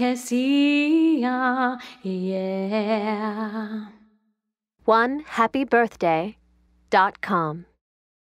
Cassia, yeah. One happy birthday dot com.